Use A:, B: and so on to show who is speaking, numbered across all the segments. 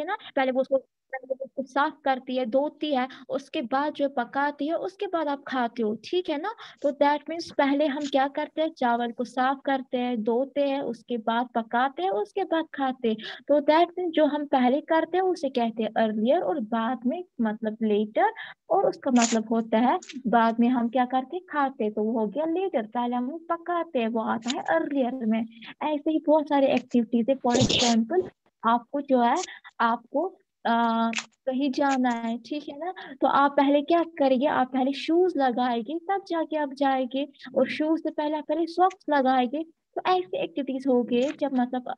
A: है ना, पहले वो उसको साफ़ करती है, धोती है, उसके बाद जो पकाती है, उसके बाद आप खाते हो, ठीक है ना? तो दैट मीन्स पहले हम क्या करते हैं? चावल को साफ़ करते हैं, धोते हैं, उसके बाद पकाते हैं, उसके बाद खाते हैं। तो दैट मीन्स जो हम पहले करते हैं, उसे कहते हैं अर्लियर और बाद में मतलब लेटर और उसका मतलब होता है बाद में हम क्या करते हैं? खाते तो वो हो गया लेटर पहले हम पकाते हैं, वो आता है अर्लियर में। ऐसे ही बहुत सारे एक्टिविटीज़ है। फॉर एग्ज़ाम्पल आपको जो है आपको आ, कहीं जाना है ठीक है ना? तो आप पहले क्या करेंगे आप पहले शूज़ लगाएँगे तब जाके आप जाएँगे और शूज़ से पहले आप पहले सॉक्स लगाएँगे तो ऐसी एक्टिविटीज़ हो गए जब मतलब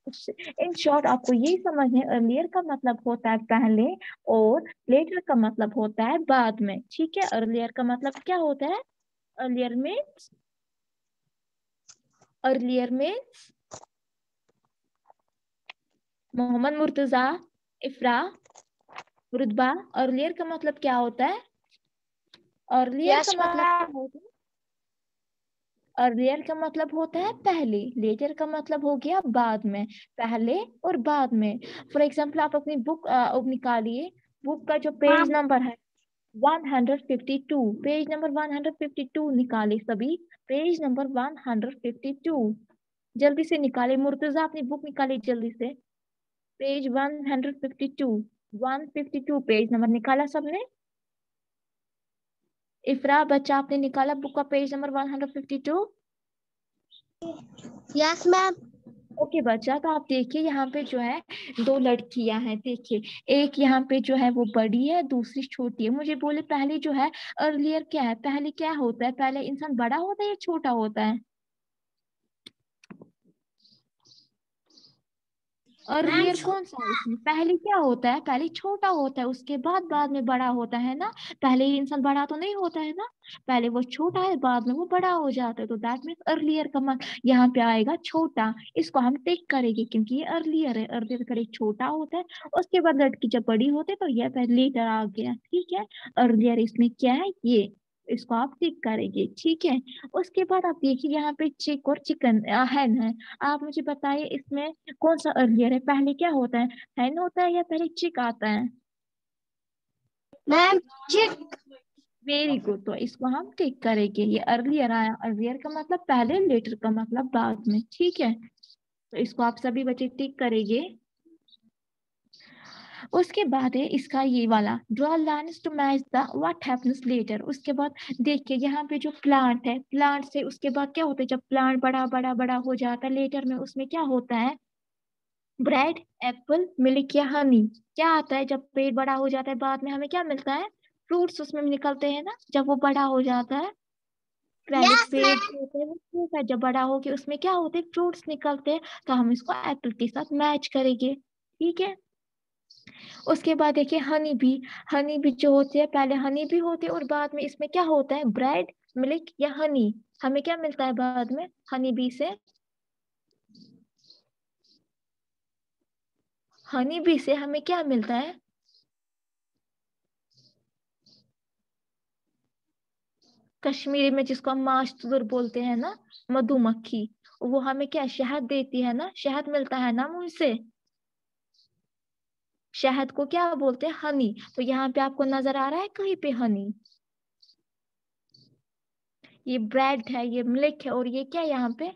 A: इन शॉर्ट आपको यही समझने अर्लियर का मतलब होता है पहले और लेटर का मतलब होता है बाद में ठीक है? अर्लियर का मतलब क्या होता है? Earlier means earlier means Mohammad Murtaza Ifra Rutba earlier का मतलब क्या होता है? अर्लियर का मतलब क्या होता है? अर्लियर का मतलब होता है पहले लेटर का मतलब हो गया बाद में पहले और बाद में। फॉर एग्ज़ाम्पल आप अपनी बुक निकालिए बुक का जो पेज नंबर है 152 पेज नंबर 152 निकाले सभी पेज नंबर 152 जल्दी से निकाले मुर्तजा अपनी बुक निकाले जल्दी से। पेज 152 152 पेज नंबर निकाला सबने? इफ्रा बच्चा आपने निकाला बुक का page number 152
B: yes ma'am
A: okay बच्चा तो आप देखिए यहाँ पे जो है दो लड़कियाँ हैं देखिए। एक यहाँ पे जो है वो बड़ी है दूसरी छोटी है। मुझे बोले पहले जो है अर्लियर क्या है? पहले क्या होता है? पहले इंसान बड़ा होता है या छोटा होता है? अर्लियर कौन सा है इसमें? पहले क्या होता है? पहले छोटा होता है उसके बाद बाद में बड़ा होता है ना? पहले इंसान बड़ा तो नहीं होता है ना? पहले वो छोटा है बाद में वो बड़ा हो जाता है तो दैट मीन्स अर्लियर का मतलब यहाँ पे आएगा छोटा। इसको हम टेक करेंगे क्योंकि ये अर्लियर है अर्लियर का एक छोटा होता है उसके बाद लड़की जब बड़ी होती है तो यह पहले लेटर आ गया ठीक है? अर्लियर इसमें क्या है? ये। इसको आप टिक करेंगे ठीक है? उसके बाद आप देखिए यहाँ पे चिक और चिकन हैन है। आप मुझे बताइए इसमें कौन सा अर्लियर है पहले क्या होता है? हैन होता है या पहले चिक आता है?
B: मैम चिक
A: वेरी गुड तो इसको हम टिक करेंगे। ये अर्लियर आया अर्लियर का मतलब पहले लेटर का मतलब बाद में ठीक है? तो इसको आप सभी बच्चे टिक करेंगे। उसके बाद है इसका ये वाला draw lines to match the what happens later उसके बाद देखिए यहाँ पे जो प्लांट है प्लांट से उसके बाद क्या होता है जब प्लांट बड़ा बड़ा बड़ा हो जाता है लेटर में उसमें क्या होता है? ब्रेड एप्पल मिल्क या हनी क्या आता है जब पेड़ बड़ा हो जाता है बाद में हमें क्या मिलता है? फ्रूट्स उसमें निकलते हैं ना जब वो बड़ा हो जाता है। पेड़ जब बड़ा हो के उसमें क्या होते हैं फ्रूट्स निकलते हैं तो हम इसको एप्पल के साथ मैच करेंगे। ठीक है? उसके बाद देखिए हनी भी हनी भी जो होती है, पहले हनी भी होती है और बाद में इसमें क्या होता है? ब्रेड मिल्क या हनी हमें क्या मिलता है बाद में हनी बी से? हनी बी से हमें क्या मिलता है? कश्मीरी में जिसको हम मास्तूर बोलते हैं ना, मधुमक्खी, वो हमें क्या शहद देती है ना? शहद मिलता है ना मुझसे शहद को क्या बोलते हैं? हनी तो यहाँ पे आपको नज़र आ रहा है कहीं पे हनी ये ब्रेड है ये मिल्क है और ये क्या यहाँ पे?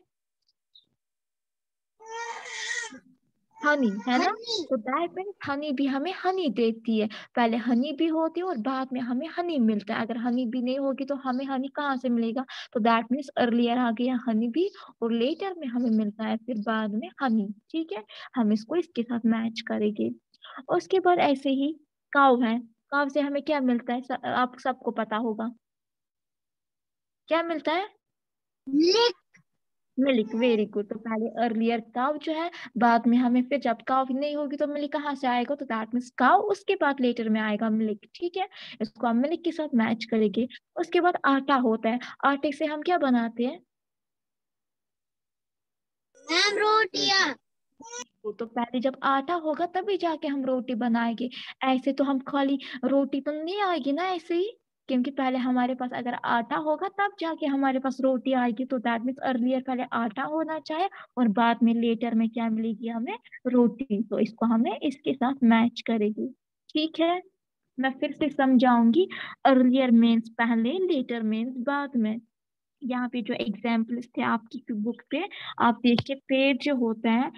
A: हनी है ना? तो दैट मीन्स हनी भी हमें हनी देती है। पहले हनी भी होती है और बाद में हमें हनी मिलता है। अगर हनी भी नहीं होगी तो हमें हनी कहाँ से मिलेगा? तो दैट मीन्स अर्लियर आ गया हनी भी और लेटर में हमें मिलता है फिर बाद में हनी ठीक है? हम इसको इसके साथ मैच करेंगे। उसके बाद ऐसे ही काव है। काव से हमें क्या मिलता है? स- आप सबको पता होगा। क्या मिलता है?
B: Milk.
A: मिल्क वेरी गुड तो पहले अर्लियर काव जो है बाद में हमें फिर जब काव नहीं होगी तो मिल्क कहाँ से आएगा? तो दैट मीन्स काव उसके बाद लेटर में आएगा मिल्क ठीक है? इसको हम मिल्क के साथ मैच करेंगे। उसके बाद आटा होता है। आटे से हम क्या बनाते हैं?
B: मैम रोटियाँ।
A: वो तो पहले जब आटा होगा तभी जाके हम रोटी बनाएँगे। ऐसे तो हम खाली रोटी तो नहीं आएगी ना ऐसे ही, क्योंकि पहले हमारे पास अगर आटा होगा तब जाके हमारे पास रोटी आएगी। तो दैट मीन्स अर्लियर पहले आटा होना चाहिए और बाद में लेटर में क्या मिलेगी हमें? रोटी। तो इसको हमें इसके साथ मैच करेगी। ठीक है? मैं फिर से समझाऊँगी। अर्लियर मीन्स पहले लेटर मीन्स बाद में। यहाँ पे जो एग्जाम्पल्स थे आपकी बुक पे, आप देखिए पेड़ जो होता है।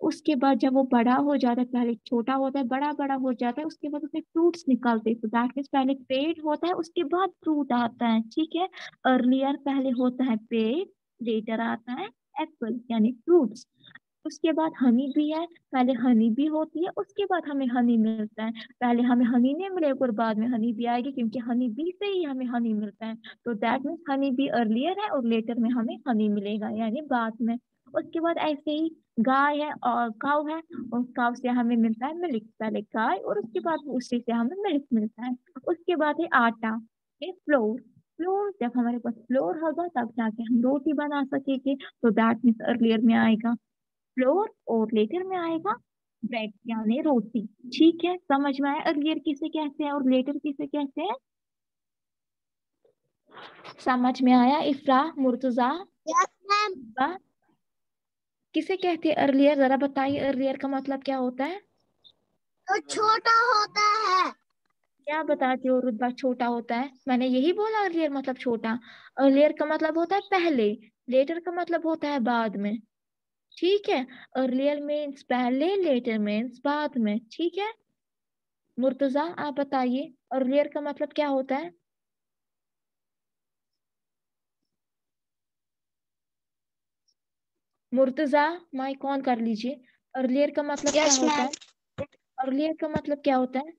A: उसके बाद जब वो बड़ा हो जाता है, पहले छोटा होता है बड़ा बड़ा हो जाता है, उसके बाद उसमें फ्रूट्स निकलते हैं। तो दैट मीन्स पहले पेड़ होता है, उसके बाद फ्रूट आता है, ठीक है? अर्लियर पहले होता है पेड़ लेटर आता है एप्पल यानी फ्रूट्स उसके बाद हनी भी है, पहले हनी भी होती है, उसके बाद हमें हनी मिलता है। पहले हमें हनी नहीं मिलेगा और बाद में हनी भी आएगी, क्योंकि हनी बी से ही हमें हनी मिलता है। तो that means honey bee earlier है और लेटर में हमें हनी मिलेगा, यानी बाद में। उसके बाद ऐसे ही गाय है और काव है और काव से हमें मिलता है मिल्क पहले गाय और उसके बाद उसी से हमें मिल्क मिलता है। उसके बाद है आटा फ्लोर फ्लोर जब हमारे पास फ्लोर होगा तब जाके हम रोटी बना सकेंगे तो दैट मीन्स अर्लियर में आएगा। फ्लोर और लेटर में आएगा ब्रेड यानी रोटी। ठीक है समझ में आया अर्लियर किसे कहते हैं और लेटर किसे कहते हैं? समझ में आया? इफ्रा मुर्तजा?
B: Yes,
A: किसे कहते हैं अर्लियर जरा बताइए अर्लियर का मतलब क्या होता है?
B: तो छोटा होता है।
A: क्या बताते हो रुतबा? छोटा होता है। मैंने यही बोला अर्लियर मतलब छोटा। अर्लियर का मतलब होता है पहले। लेटर का मतलब होता है बाद में। ठीक है? अर्लियर मीन्स पहले लेटर मीन्स बाद में। ठीक है? मुर्तजा आप बताइए अर्लियर का मतलब क्या होता है? मुर्तजा माइक ऑन कर लीजिए। अर्लियर का मतलब
B: yes,
A: क्या होता है? अर्लियर का मतलब क्या होता है?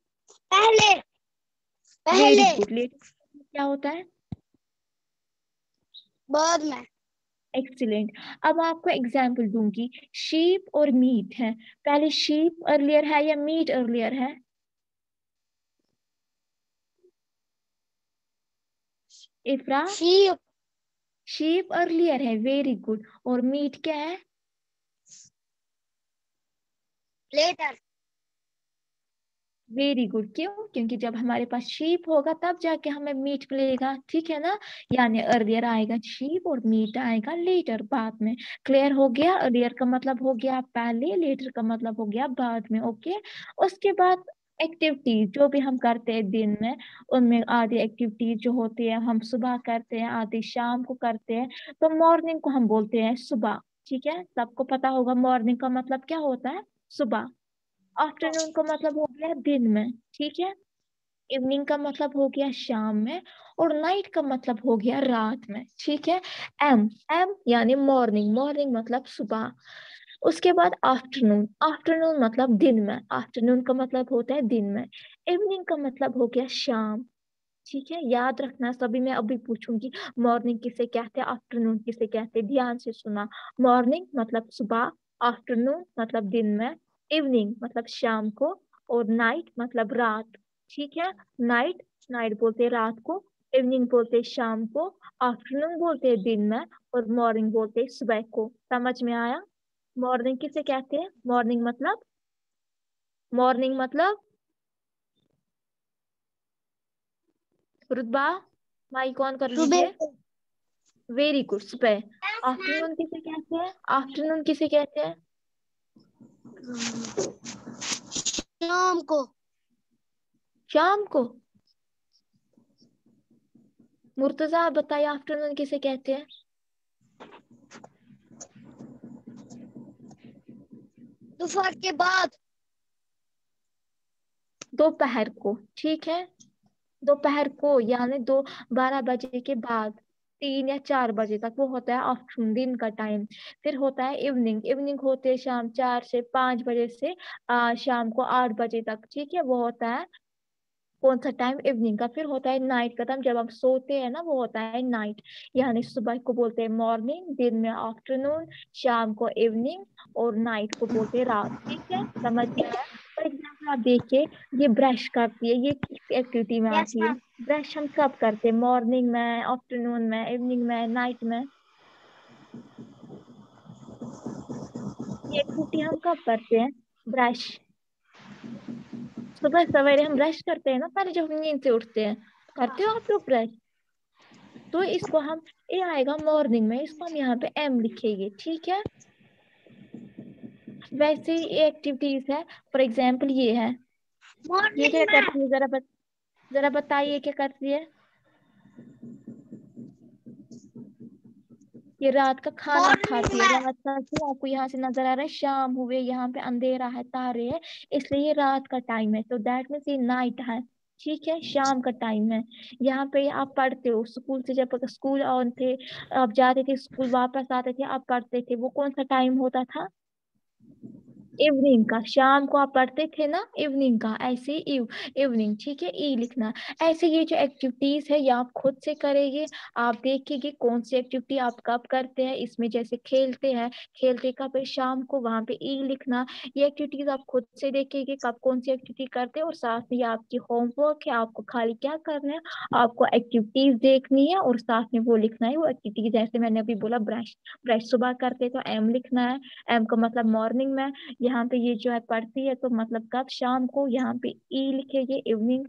B: पहले पहले।
A: क्या होता है?
B: बाद में।
A: एक्सीलेंट अब आपको एग्ज़ाम्पल दूँगी। शीप और मीट है। पहले शीप अर्लियर है या मीट अर्लियर है? इफ्रा
B: शीप
A: शीप अर्लियर है वेरी गुड और मीट क्या है?
B: लेटर
A: वेरी गुड क्यों? क्योंकि जब हमारे पास शीप होगा तब जाके हमें मीट मिलेगा। ठीक है ना? यानी अर्लियर आएगा शीप और मीट आएगा लेटर बाद में। क्लियर हो गया? अर्लियर का मतलब हो गया पहले लेटर का मतलब हो गया बाद में ओके उसके बाद एक्टिविटीज़ जो भी हम करते हैं दिन में, उनमें आधी एक्टिविटीज़ जो होती है, हम सुबह करते हैं आधी शाम को करते हैं तो मॉर्निंग को हम बोलते हैं सुबह, ठीक है? सबको पता होगा मॉर्निंग का मतलब क्या होता है? सुबह। आफ्टरनून का मतलब हो गया दिन में, ठीक है? इवनिंग का मतलब हो गया शाम में और नाइट का मतलब हो गया रात में, ठीक है? एम एम यानी मॉर्निंग मॉर्निंग मतलब सुबह। उसके बाद आफ्टरनून आफ्टरनून मतलब दिन में आफ्टरनून का मतलब होता है दिन में इवनिंग का मतलब हो गया शाम, ठीक है? याद रखना, सभी मैं अभी पूछूँगी मॉर्निंग किसे कहते हैं आफ्टरनून किसे कहते हैं? ध्यान से सुना मॉर्निंग मतलब सुबह आफ्टरनून मतलब दिन में इवनिंग मतलब शाम को, और नाइट मतलब रात, ठीक है? नाइट नाइट बोलते हैं रात को इवनिंग बोलते शाम को आफ्टरनून बोलते हैं दिन में, और मॉर्निंग बोलते सुबह को, समझ में आया? मॉर्निंग किसे कहते हैं? मॉर्निंग मतलब? मॉर्निंग मतलब? रुतबा माई कौन कर लीजिए। वेरी गुड सुबह। आफ्टरनून किसे कहते हैं? आफ्टरनून किसे कहते हैं?
B: शाम को।
A: शाम को। मुर्तजा बताइए आफ्टरनून किसे कहते हैं?
B: दोपहर के बाद।
A: दोपहर को ठीक है? दोपहर को यानी दो बारह बजे के बाद तीन या चार बजे तक वो होता है आफ्टरनून दिन का टाइम फिर होता है इवनिंग इवनिंग होते शाम चार से पाँच बजे से आ, शाम को आठ बजे तक ठीक है? वो होता है कौन सा टाइम इवनिंग का? फिर होता है नाइट का टाइम जब हम सोते हैं ना वो होता है नाइट यानी सुबह को बोलते हैं मॉर्निंग दिन में आफ्टरनून शाम को इवनिंग और नाइट को बोलते हैं रात। ठीक है? समझ गया फॉर एग्ज़ाम्पल आप देखिए ये ब्रश करती है ये किस एक्टिविटी में आती है? ब्रश हम कब करते हैं? मॉर्निंग में आफ्टरनून में इवनिंग में नाइट में? ये एक्टिविटी हम कब करते हैं? ब्रश सुबह सवेरे हम ब्रश करते हैं ना पहले जब हम नींद से उठते हैं करते हो आप लोग ब्रश तो इसको हम ए आएगा मॉर्निंग में इसको हम यहाँ पे एम लिखेंगे ठीक है? वैसे ही एक्टिविटीज़ है फॉर एग्ज़ाम्पल ये है। ये क्या करती है? जरा बत, जरा बताइए क्या करती है? ये रात का खाना खाती है। रात का जो आपको यहाँ से नज़र आ रहा है शाम हुए यहाँ पे अंधेरा है तारे है इसलिए ये रात का टाइम है। तो दैट मीन्स ये नाइट है। ठीक है? शाम का टाइम है। यहाँ पे आप पढ़ते हो स्कूल से जब स्कूल ऑन थे आप जाते थे स्कूल वापस आते थे आप पढ़ते थे वो कौन सा टाइम होता था? इवनिंग का, शाम को आप पढ़ते थे ना? इवनिंग का, ऐसे इव इवनिंग ठीक है? ई लिखना। ऐसे ये जो एक्टिविटीज़ है, ये आप खुद से करेंगे। आप देखेंगे कौन सी एक्टिविटी आप कब करते हैं, इसमें जैसे खेलते हैं, खेलते कब शाम को वहाँ पे ई लिखना। ये एक्टिविटीज़ आप खुद से देखेंगे कब कौन सी एक्टिविटी करते हैं और साथ में ये आपकी होमवर्क है, आपको खाली क्या करना है? आपको एक्टिविटीज़ देखनी है और साथ में वो लिखना है। वो एक्टिविटीज़ जैसे मैंने अभी बोला ब्रश ब्रश सुबह करते तो एम लिखना है। एम का मतलब मॉर्निंग में। यहाँ पे ये जो है पढ़ती है तो मतलब कब शाम को यहाँ पे ई लिखेंगे इवनिंग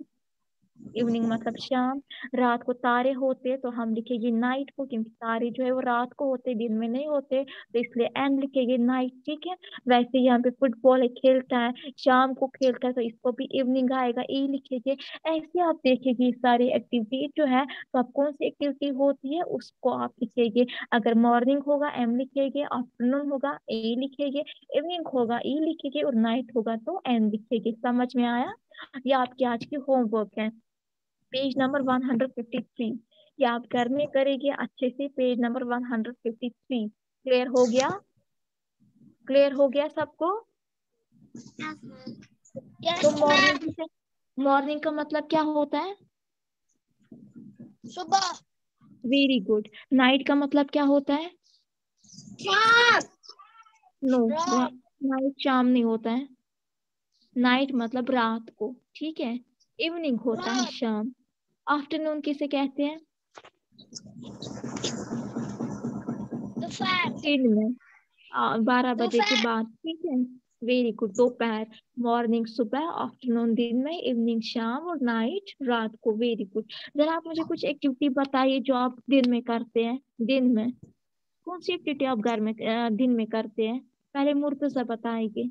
A: इवनिंग मतलब शाम, रात को तारे होते तो हम लिखेंगे नाइट को, क्योंकि तारे जो है वो रात को होते, दिन में नहीं होते तो इसलिए एन लिखेंगे नाइट ठीक है? वैसे यहाँ पे फुटबॉल है, खेलता है, शाम को खेलता है तो इसको भी इवनिंग आएगा ई लिखेंगे। ऐसे आप देखेंगे सारी एक्टिविटी जो है तो आप कौन सी एक्टिविटी होती है, उसको आप लिखेंगे। अगर मॉर्निंग होगा एम लिखेंगे आफ्टरनून होगा ए लिखेंगे इवनिंग होगा ई लिखेंगे और नाइट होगा तो एन लिखेंगे। समझ में आया? ये आपकी आज की होमवर्क है। पेज नंबर 153 ये आप घर में करेंगे अच्छे से पेज नंबर 153 क्लियर हो गया? क्लियर हो गया सबको? तो मॉर्निंग से मॉर्निंग का मतलब क्या होता है?
B: सुबह।
A: वेरी गुड नाइट का मतलब क्या होता है? नो नाइट शाम नहीं होता है। नाइट मतलब रात को ठीक है? इवनिंग होता है शाम। आफ्टरनून किसे कहते हैं? दिन में। बारह बजे के बाद ठीक है? Very good. दोपहर मॉर्निंग सुबह आफ्टरनून दिन में इवनिंग शाम और नाइट रात को। वेरी गुड जरा आप मुझे कुछ एक्टिविटी बताइए जो आप दिन में करते हैं। दिन में। कौन सी एक्टिविटी आप घर में दिन में करते हैं? पहले मुर्तजा बताएँगे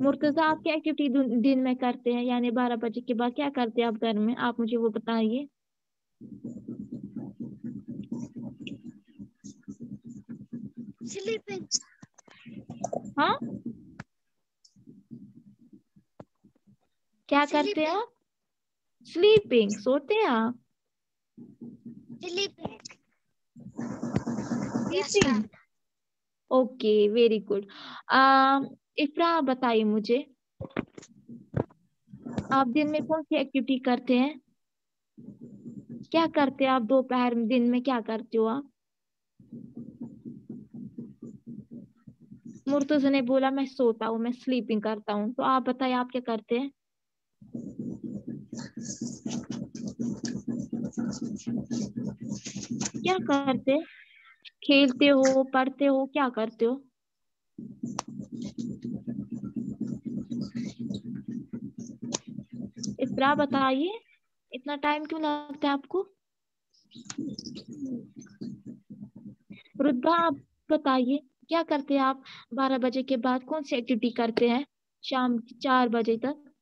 A: मुर्तजा आप क्या एक्टिविटी दिन में करते हैं? यानी बारह बजे के बाद क्या करते हैं आप घर में? आप मुझे वो बताइए। हाँ? क्या करते हैं आप? स्लीपिंग सोते हैं आप?
B: Sleeping
A: okay very good Ifra बताइए मुझे। आप दिन में कौन सी एक्टिविटी करते हैं? क्या करते हैं आप दोपहर दिन में क्या करते हो आप? मुर्तुज ने बोला, मैं सोता हूँ, मैं स्लीपिंग करता हूँ। तो आप बताइए, आप क्या करते हैं? क्या करते खेलते हो, पढ़ते हो, क्या करते हो? इफ्रा बताइए इतना टाइम क्यों लगता है आपको? रुद्धा आप बताइए क्या करते हैं आप? बारह बजे के बाद कौन सी एक्टिविटी करते हैं? शाम चार बजे तक?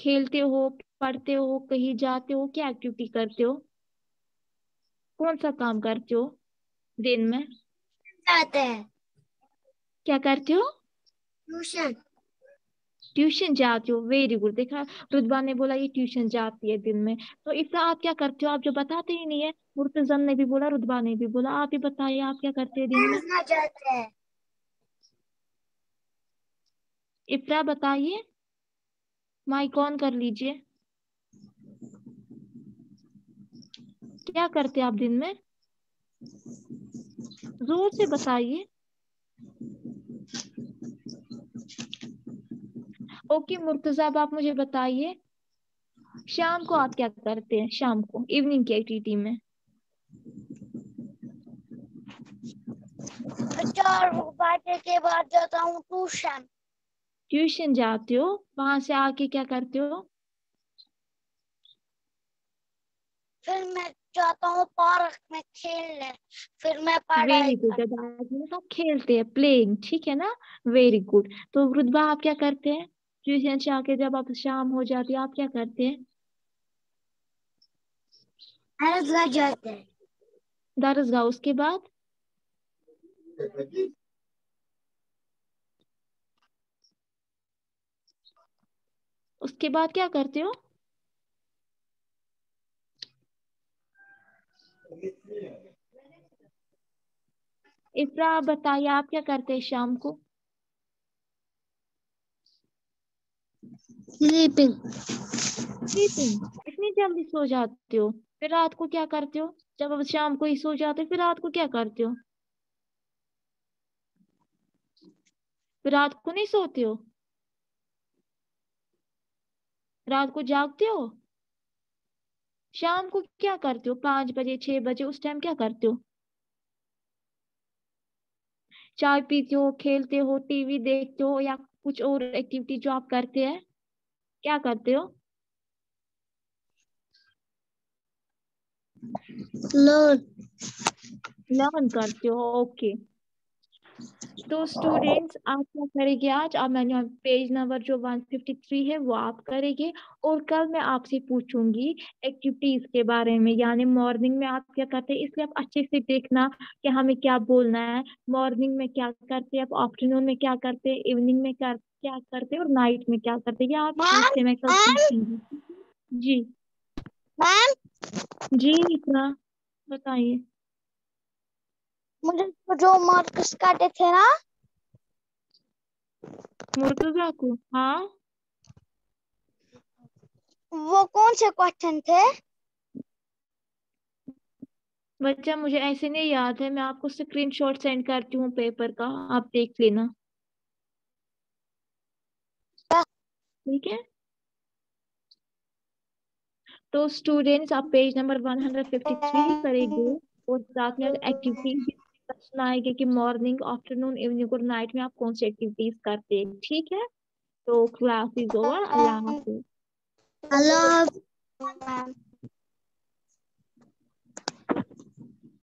A: खेलते हो पढ़ते हो कहीं जाते हो क्या एक्टिविटी करते हो? कौन सा काम करते हो दिन में?
B: जाते हैं।
A: क्या करते हो?
B: ट्यूशन।
A: ट्यूशन जाती हो वेरी गुड। देखा रुदबा ने बोला ये ट्यूशन जाती है दिन में। तो इफ्रा आप क्या करते हो? आप जो बताते ही नहीं है मुर्तजम ने भी बोला रुदबा ने भी बोला आप ही बताइए आप क्या करते हैं दिन में? इफ्रा बताइए माइक ऑन कर लीजिए। क्या करते आप दिन में? ज़ोर से बताइए। ओके मुर्तजा आप मुझे बताइए शाम को आप क्या करते हैं? शाम को इवनिंग की एक्टिविटी में।
B: चार बजे के बाद जाता हूँ ट्यूशन
A: ट्यूशन जाते हो? वहाँ से आके क्या करते हो?
B: फिर मैं जाता हूँ पार्क में खेलने। फिर मैं
A: वेरी गुड खेलते हैं प्लेइंग ठीक है ना? वेरी गुड तो रुतबा आप क्या करते हैं? ट्यूशन से आके जब आप शाम हो जाती है आप क्या करते हैं?
B: जाते हैं।
A: दरसगाह उसके बाद? उसके बाद क्या करते हो? इफ्रा आप बताइए आप क्या करते हैं शाम को?
B: स्लीपिंग
A: स्लीपिंग इतनी जल्दी सो जाते हो। फिर रात को क्या करते हो? जब आप शाम को ही सो जाते हो, फिर रात को क्या करते हो? फिर रात को नहीं सोते हो? रात को जागते हो? शाम को क्या करते हो? पाँच बजे, छह बजे उस टाइम क्या करते हो? चाय पीते हो, खेलते हो टीवी देखते हो या कुछ और एक्टिविटी जो आप करते हैं? क्या करते हो?
B: लर्न
A: लर्न करते हो ओके तो स्टूडेंट्स आप क्या करेंगे? आज अब मैंने पेज नंबर जो 153 है वो आप करेंगे और कल मैं आपसे पूछूँगी एक्टिविटीज़ के बारे में। यानी मॉर्निंग में आप क्या करते हैं? इसलिए आप अच्छे से देखना कि हमें क्या बोलना है। मॉर्निंग में क्या करते हैं? आप आफ्टरनून में क्या करते हैं? इवनिंग में क्या क्या करते हैं? और नाइट में क्या करते हैं? आप पूछते मैं कल पूछूँगी। जी। जी इतना बताइए।
B: मुझे तो जो मार्क्स काटे थे ना।
A: मुर्तजा को हाँ।
B: वो कौन से क्वेश्चन थे?
A: बच्चा मुझे ऐसे नहीं याद है मैं आपको स्क्रीनशॉट सेंड करती हूँ पेपर का आप देख लेना। ठीक है? तो स्टूडेंट्स आप पेज नंबर 153 करेंगे और साथ में एक्टिविटीज़ क्वेश्चन आएँगे कि मॉर्निंग आफ्टरनून इवनिंग और नाइट में आप कौन सी एक्टिविटीज़ करते हैं? ठीक है? तो क्लास इज़ ओवर अल्लाह हाफिज।
B: अल्लाह